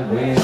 We.